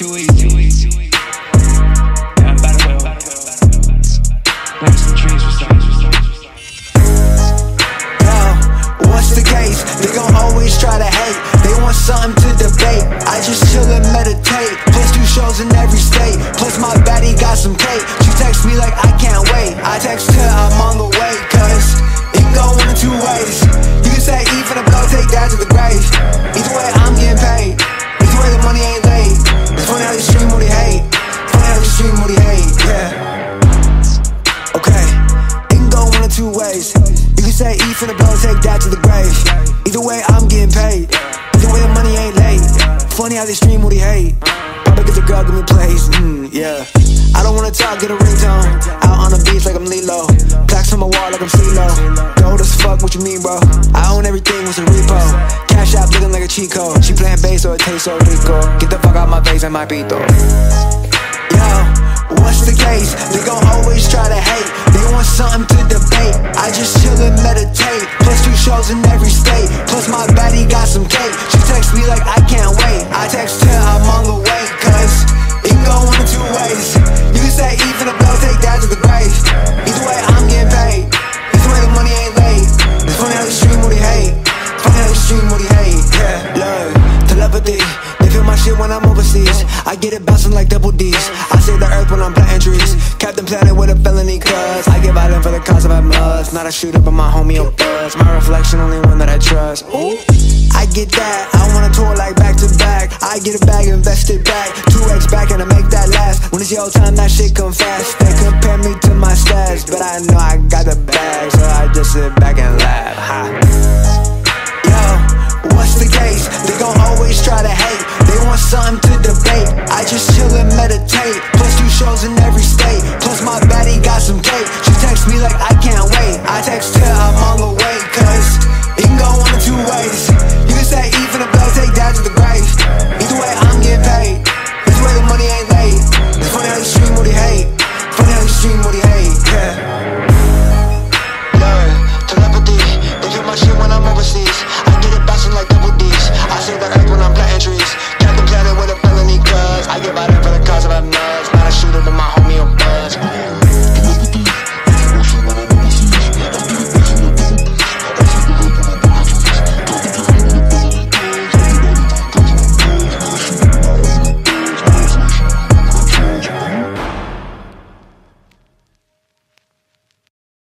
too easy. What's the case? They gon' always try to hate. They want something to debate. I just chill and meditate. Plus two shows in every state. Plus my baddie got some cake. Say E the blow, take that to the grave. Either way, I'm getting paid. Either way, the money ain't late. Funny how they stream what he hate. Probably cause the girl give me plays. Mm, yeah. I don't wanna talk, get a ringtone. Out on the beach like I'm Lilo. Plaques on my wall like I'm CeeLo. Gold as fuck, what you mean, bro? I own everything with a repo. Cash out looking like a code. She playing bass, so it tastes so rico. Get the fuck out my face, I might be though. Yo, what's the case? They gon' always try to hate. They something to debate. I just chill and meditate. Plus two shows in every state. Plus my baddie got some cake. She texts me like I can't wait. I text her I'm on the way, cause it can go one of two ways. You can say even the blow, take that to the grave. Either way, I'm getting paid. Either way, the money ain't late. It's funny how you stream what he hate. Funny how you stream what he hate. Yeah, love, telepathy. They feel my shit when I'm overseas. I get it bouncing like double D's. I save the earth when I'm planting trees. Captain Planet the cause of I must. Not a shooter, but my homie a buzz. My reflection, only one that I trust. Ooh. I get that. I wanna tour like back to back. I get a bag, invest it back. 2x back, and I make that last. When it's your time, that shit come fast. They compare me to my stats, but I know I got the bag, so I just sit back and laugh. Ha. Yo, what's the case? They gon' always try to hate. They want something to debate. I just chill